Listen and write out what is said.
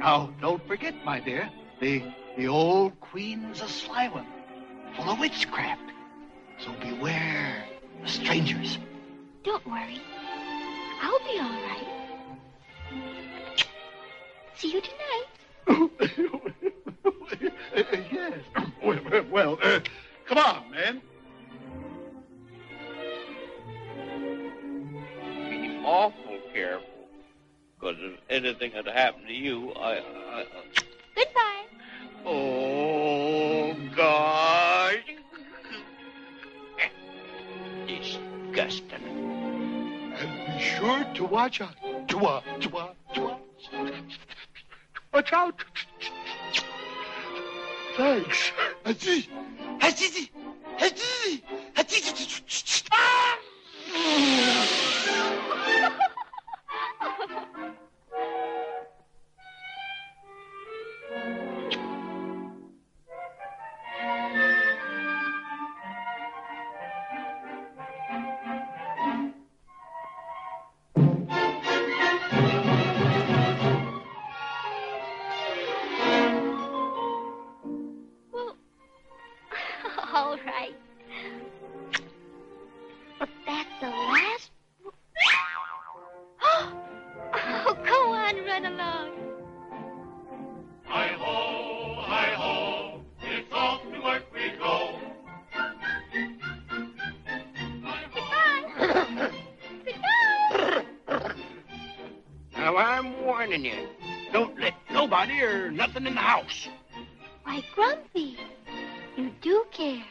Now, don't forget, my dear, the the old queen's a sly one, full of witchcraft. So beware the strangers. Don't worry. I'll be all right. See you tonight. yes. Well, well uh, come on, man. Be awful careful. Because if anything had happened to you, I. I, I... Goodbye. Oh, God. Disgusting. And be sure to watch out. To watch, to watch, to watch. Watch out. Thanks. Haji. Haji. Haji. Haji. Well, all right. But that's the last. Oh, oh, go on, run along. Hi ho, hi ho, it's off to work we go. Goodbye. Goodbye. Now, I'm warning you. Don't let nobody or nothing in the house. Why, Grumpy, you do care.